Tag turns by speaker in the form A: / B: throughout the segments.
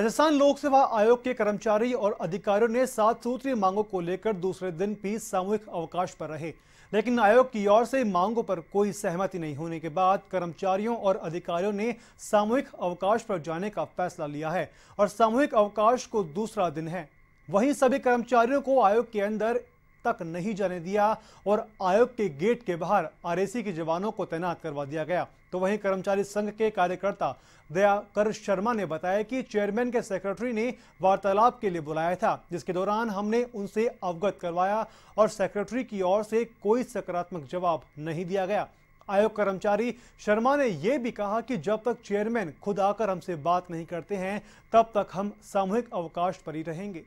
A: राजस्थान लोक सेवा आयोग के कर्मचारी और अधिकारियों ने सात सूत्रीय मांगों को लेकर दूसरे दिन भी सामूहिक अवकाश पर रहे। लेकिन आयोग की ओर से मांगों पर कोई सहमति नहीं होने के बाद कर्मचारियों और अधिकारियों ने सामूहिक अवकाश पर जाने का फैसला लिया है और सामूहिक अवकाश को दूसरा दिन है। वहीं सभी कर्मचारियों को आयोग के अंदर तक नहीं जाने दिया और आयोग के गेट के बाहर आरएसी के जवानों को तैनात करवा दिया गया। तो वहीं कर्मचारी संघ के कार्यकर्ता दयाकर शर्मा ने बताया कि चेयरमैन के सेक्रेटरी ने वार्तालाप के लिए बुलाया था, जिसके दौरान हमने उनसे अवगत करवाया और सेक्रेटरी की ओर से कोई सकारात्मक जवाब नहीं दिया गया। आयोग कर्मचारी शर्मा ने यह भी कहा कि जब तक चेयरमैन खुद आकर हमसे बात नहीं करते हैं, तब तक हम सामूहिक अवकाश पर ही रहेंगे।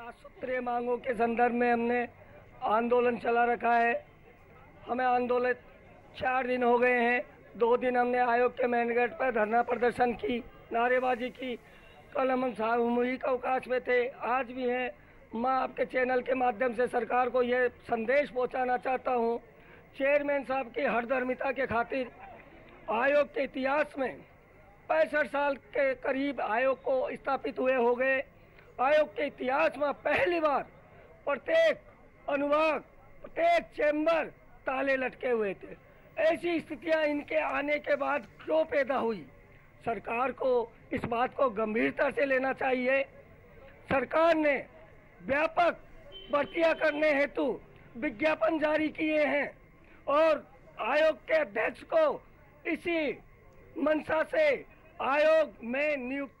B: सात सूत्रीय मांगों के संदर्भ में हमने आंदोलन चला रखा है। हमें आंदोलन चार दिन हो गए हैं। दो दिन हमने आयोग के मेन गेट पर धरना प्रदर्शन की, नारेबाजी की। कल हम सामूहिक अवकाश में थे, आज भी हैं। मैं आपके चैनल के माध्यम से सरकार को यह संदेश पहुंचाना चाहता हूँ। चेयरमैन साहब की हरधर्मिता के खातिर आयोग के इतिहास में पैंसठ साल के करीब आयोग को स्थापित हुए हो गए। आयोग के इतिहास में पहली बार प्रत्येक अनुभाग, प्रत्येक चैम्बर ताले लटके हुए थे। ऐसी स्थितियाँ इनके आने के बाद क्यों पैदा हुई? सरकार को इस बात को गंभीरता से लेना चाहिए। सरकार ने व्यापक भर्तियाँ करने हेतु विज्ञापन जारी किए हैं और आयोग के अध्यक्ष को इसी मंशा से आयोग में नियुक्त